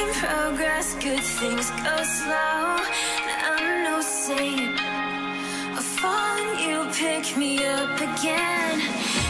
In progress, good things go slow. I'm no saint. I fall you pick me up again.